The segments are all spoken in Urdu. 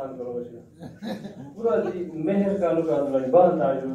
احسان کرو بچے پورا جی دی مہر کا نو کا دوڑی جی، بان تاج جی۔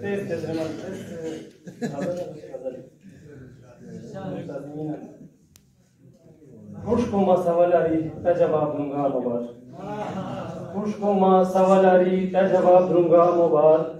تیز تیز رمان تیز خوش کو ما سوالاری، تا جواب دوں گا مبار خوش کو ما سوالاری، تا جواب دوں گا مبار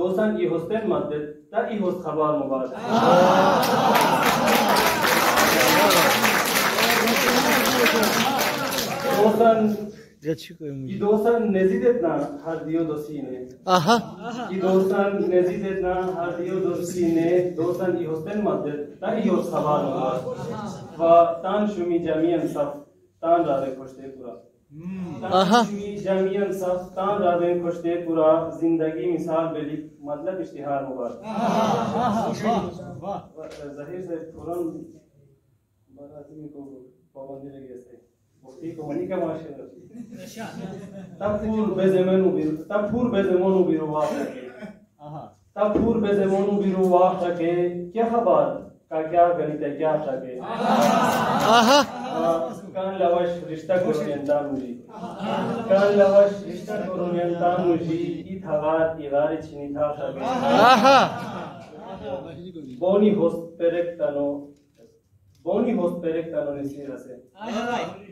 Doğsan İhos'ten madde, da İhos kabar mübarek. Doğsan İdosan nezid etna har diyo dosine. Aha. İdosan nezid etna har diyo dosine. Dosan ihosten maddet. Ta ihos havar var. Va tan şumi camiyen saf. Tan rade koşte kurat. و جمعین صف تان رابے خوشتے پورا زندگی مثال بلی مطلب اشتہار مبارک ظہیر سے فوراں آدمی کو پابندی لگی ایسے مفتی کو منی کا معاشرہ تب پور بے زمانو بیرو تب پور بے زمانو بیرو واق رکھے تب پور بے زمانو بیرو واق رکھے کیا خبر کا کیا گنیت ہے کیا چاہے কান লাভাস রিস্তা করুন এন্তাম মুজি কান লাভাস রিস্তা করুন মুজি ই থাগাত ইগারি চিনি থা বনি হোস পেরেক তানো বনি হোস পেরেক তানো নিসির হাসে।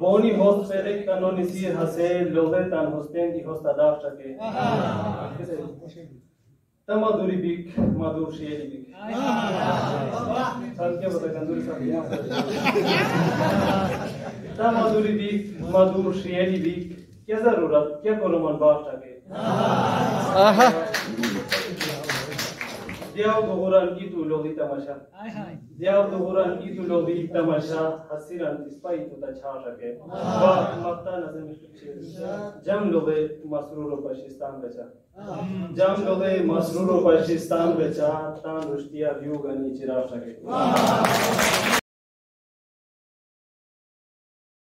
বনি হোস পেরেক তানো নিসির হাসে লোগে তান হোস্তেন ই হোস্তাদাফ থাকে دوری بیک مادور شیری بیک سال کیا بتا کندوری صاحب یہاں تما دوری بیک مادور شیری بیک کیا ضرورت کیا کرو من باف چکے دیاو تو قرآن کی تو لوگی تماشا دیاو تو قرآن کی تو لوگی تماشا حسیران تسپائی تو تا چھا شکے و مقتا نظم جم لوگے مسرور و پشستان بچا جم لوگے مسرور و پشستان بچا تان رشتیا ویو گنی چرا شکے